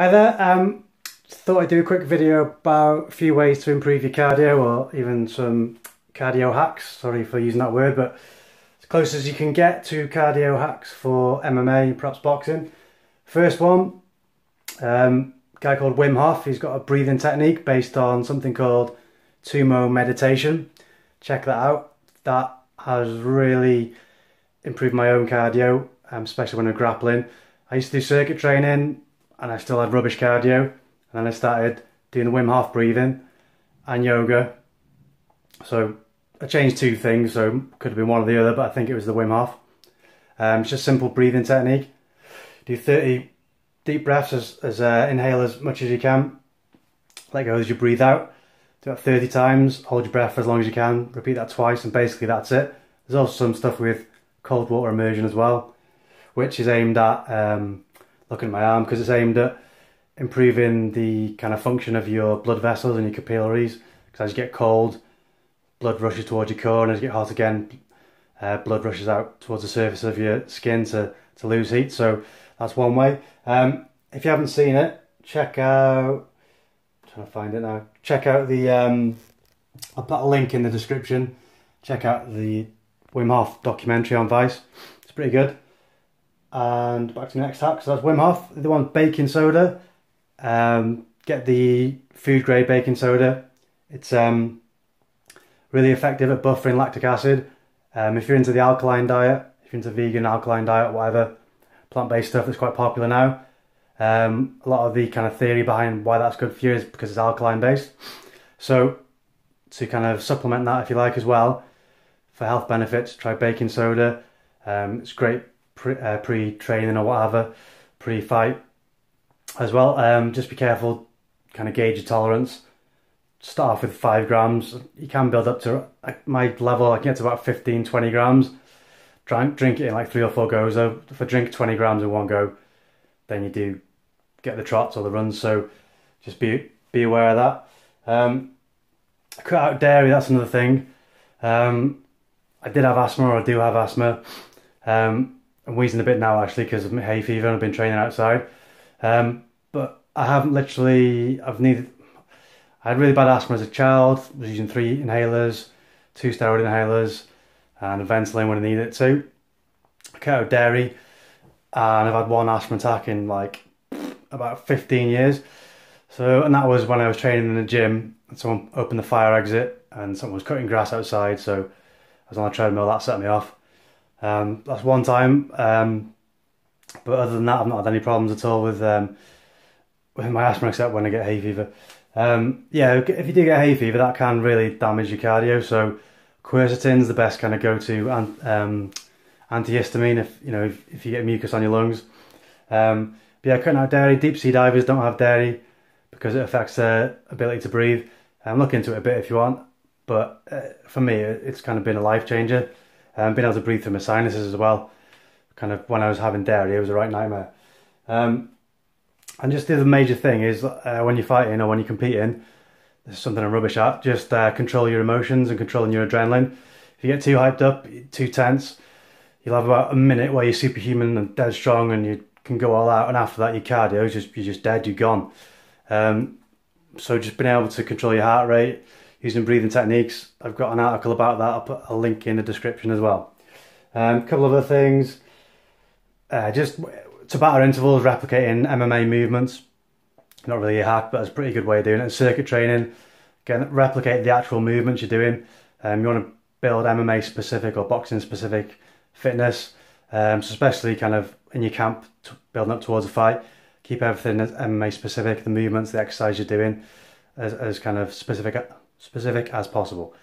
Hi there, um, thought I'd do a quick video about a few ways to improve your cardio or even some cardio hacks, sorry for using that word, but as close as you can get to cardio hacks for MMA, perhaps boxing. First one, um, guy called Wim Hof, he's got a breathing technique based on something called Tummo meditation. Check that out. That has really improved my own cardio, um, especially when I'm grappling. I used to do circuit training and I still had rubbish cardio. And then I started doing the Wim Hof breathing and yoga. So I changed two things, so could have been one or the other, but I think it was the Wim Hof. Um, it's just simple breathing technique. Do 30 deep breaths as, as uh, inhale as much as you can. Let go as you breathe out. Do that 30 times. Hold your breath for as long as you can. Repeat that twice, and basically that's it. There's also some stuff with cold water immersion as well, which is aimed at um, looking at my arm because it's aimed at improving the kind of function of your blood vessels and your capillaries. Because as you get cold, blood rushes towards your core, and as you get hot again, uh, blood rushes out towards the surface of your skin to, to lose heat. So that's one way. Um, if you haven't seen it, check out. I'm trying to find it now. Check out the. Um, I'll put a link in the description. Check out the Wim Hof documentary on Vice. It's pretty good. And back to the next hack. So that's Wim Hof. The one baking soda. Um, get the food grade baking soda. It's um, really effective at buffering lactic acid. Um, if you're into the alkaline diet, if you're into vegan alkaline diet, whatever, plant-based stuff that's quite popular now. Um, a lot of the kind of theory behind why that's good for you is because it's alkaline based. So to kind of supplement that, if you like, as well, for health benefits, try baking soda. Um, it's great pre, uh, pre-training or whatever, pre-fight as well. Um, just be careful, kind of gauge your tolerance. Start off with five grams. You can build up to my level. I can get to about 15, 20 grams. Drink, drink it in like three or four goes. So if I drink 20 grams in one go, then you do get the trots or the runs. So just be be aware of that. Um, cut out dairy. That's another thing. Um, I did have asthma, or I do have asthma. Um, I'm wheezing a bit now actually because of hay fever and I've been training outside. Um, but I haven't literally. I've needed. I had really bad asthma as a child. I Was using three inhalers, two steroid inhalers, and a Ventolin when I needed it to. I cut out dairy, and I've had one asthma attack in like about 15 years. So, and that was when I was training in the gym. And someone opened the fire exit, and someone was cutting grass outside. So, I was on a treadmill. That set me off. Um, that's one time. Um, but other than that, I've not had any problems at all with um, with my asthma, except when I get hay fever. Um, yeah, if you do get hay fever, that can really damage your cardio. So quercetin's the best kind of go-to um, antihistamine if you know if, if, you get mucus on your lungs. Um, but yeah, cutting out dairy. Deep sea divers don't have dairy because it affects their ability to breathe. Um, look into it a bit if you want. But uh, for me, it's kind of been a life changer. Um, being able to breathe through my sinuses as well. Kind of when I was having dairy, it was a right nightmare. Um, and just the other major thing is uh, when you're fighting or when you're competing, there's something I'm rubbish at. Just uh, control your emotions and controlling your adrenaline. If you get too hyped up, too tense, you'll have about a minute where you're superhuman and dead strong and you can go all out. And after that, your cardio is just you're just dead. You're gone. Um, so just being able to control your heart rate using breathing techniques. I've got an article about that. I'll put a link in the description as well. Um, a couple of other things. Uh, just Tabata intervals, replicating MMA movements. Not really a hack, but it's a pretty good way of doing it. Circuit training, again, replicate the actual movements you're doing. Um, you want to build MMA specific or boxing specific fitness, um, so especially kind of in your camp, building up towards a fight. Keep everything as MMA specific, the movements, the exercise you're doing, as, as kind of specific specific as possible.